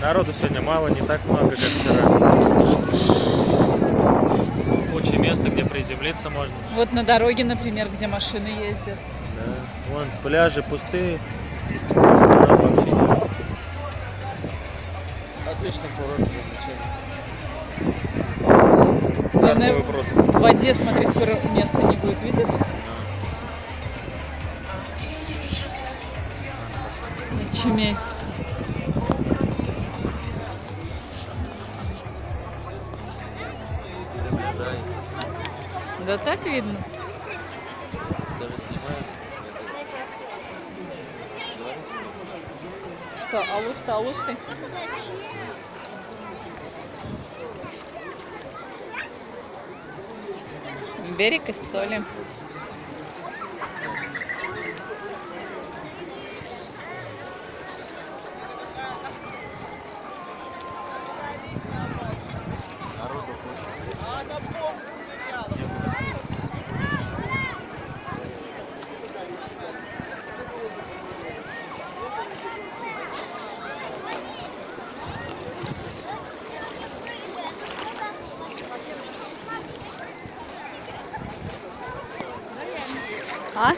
Народу сегодня мало, не так много, как вчера. Куча места, где приземлиться можно. Вот на дороге, например, где машины ездят. Да. Вон пляжи пустые. Отличный курорт, замечательно. Главное, пруд. в воде, смотри, скоро места не будет, видишь? Очуметь. Рай. Да так видно. Даже снимаю. Что, алуш-то, алуш-то? Берег из соли. Народу куча. А?